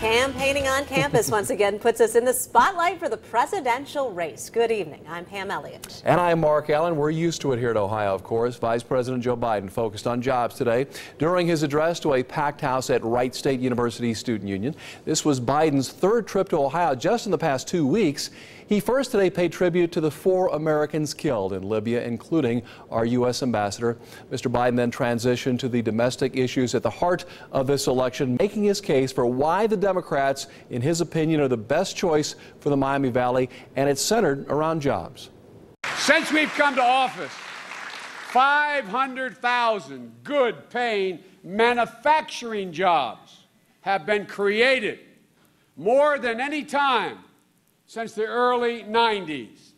Campaigning on campus once again puts us in the spotlight for the presidential race. Good evening. I'm Pam Elliott. And I'm Mark Allen. We're used to it here at Ohio, of course. Vice President Joe Biden focused on jobs today during his address to a packed house at Wright State University Student Union. This was Biden's third trip to Ohio just in the past two weeks. He first today paid tribute to the four Americans killed in Libya, including our U.S. ambassador. Mr. Biden then transitioned to the domestic issues at the heart of this election, making his case for why the Democrats, in his opinion, are the best choice for the Miami Valley, and it's centered around jobs. Since we've come to office, 500,000 good paying manufacturing jobs have been created, more than any time since the early 90s.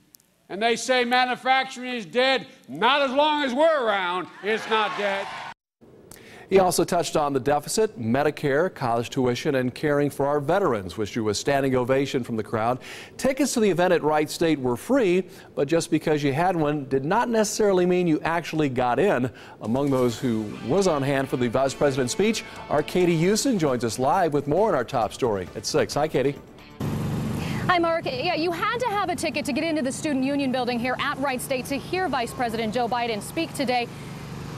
And they say manufacturing is dead. Not as long as we're around, it's not dead. He also touched on the deficit, Medicare, college tuition, and caring for our veterans, which drew a standing ovation from the crowd. Tickets to the event at Wright State were free, but just because you had one did not necessarily mean you actually got in. Among those who was on hand for the vice president's speech, our Katie Houston joins us live with more in our top story at 6. Hi, Katie. Hi, Mark. Yeah, you had to have a ticket to get into the Student Union building here at Wright State to hear Vice President Joe Biden speak today.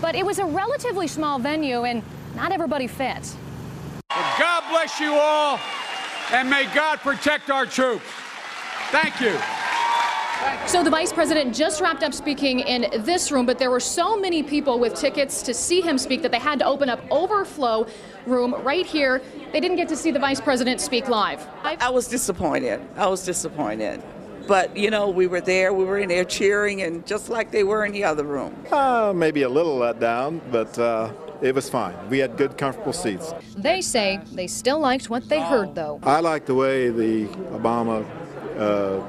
But it was a relatively small venue, and not everybody fit. Well, God bless you all, and may God protect our troops. Thank you. So the vice president just wrapped up speaking in this room, but there were so many people with tickets to see him speak that they had to open up overflow room right here. They didn't get to see the vice president speak live. I was disappointed. I was disappointed. But, you know, we were there, we were in there cheering, and just like they were in the other room. Uh, maybe a little let down, but uh, it was fine. We had good, comfortable seats. They say they still liked what they heard, though. I like the way the Obama uh,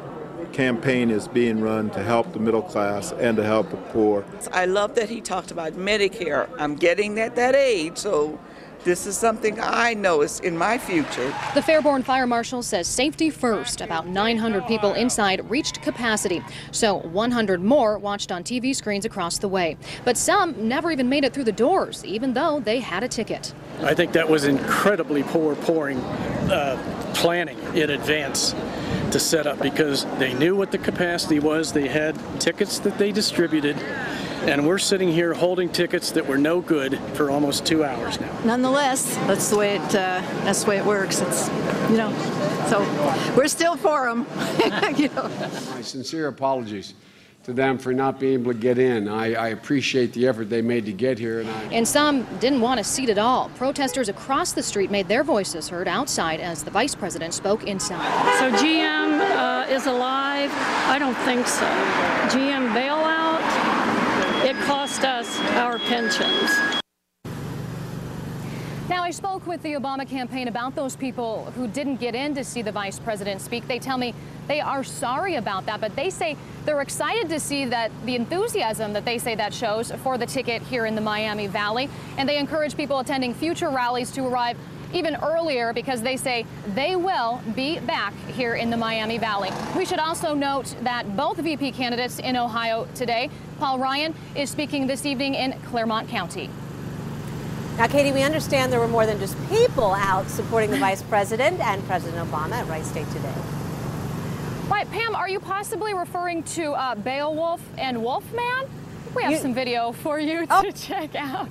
campaign is being run to help the middle class and to help the poor. I love that he talked about Medicare. I'm getting at that age, so this is something I know is in my future. The Fairborn Fire Marshal says safety first. About 900 people inside reached capacity, so 100 more watched on TV screens across the way. But some never even made it through the doors, even though they had a ticket. I think that was incredibly poor pouring uh, planning in advance to set up because they knew what the capacity was. They had tickets that they distributed and we're sitting here holding tickets that were no good for almost two hours now. Nonetheless, that's the way it uh, that's the way it works. It's you know, so we're still for them. you know. My sincere apologies to them for not being able to get in. I, I, appreciate the effort they made to get here. And, I... and some didn't want a seat at all. Protesters across the street made their voices heard outside as the vice president spoke inside. So GM uh, is alive? I don't think so. GM bailout? It cost us our pensions. I spoke with the Obama campaign about those people who didn't get in to see the vice president speak. They tell me they are sorry about that, but they say they're excited to see that the enthusiasm that they say that shows for the ticket here in the Miami Valley. And they encourage people attending future rallies to arrive even earlier because they say they will be back here in the Miami Valley. We should also note that both VP candidates in Ohio today, Paul Ryan is speaking this evening in Clermont County. Now, Katie, we understand there were more than just people out supporting the vice president and President Obama at Wright State today. Right, Pam, are you possibly referring to uh, Beowulf and Wolfman? We have you, some video for you oh. to check out.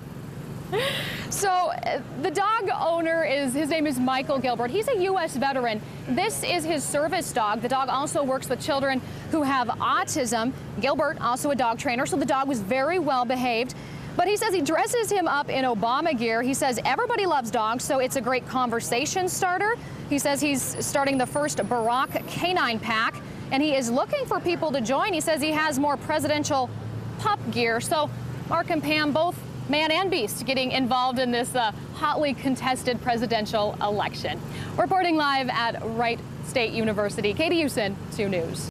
So uh, the dog owner is, his name is Michael Gilbert. He's a U.S. veteran. This is his service dog. The dog also works with children who have autism. Gilbert, also a dog trainer, so the dog was very well behaved. But he says he dresses him up in Obama gear. He says everybody loves dogs, so it's a great conversation starter. He says he's starting the first Barack canine pack, and he is looking for people to join. He says he has more presidential pup gear. So Mark and Pam both man and beast getting involved in this uh, hotly contested presidential election. Reporting live at Wright State University, Katie Houston, 2 News.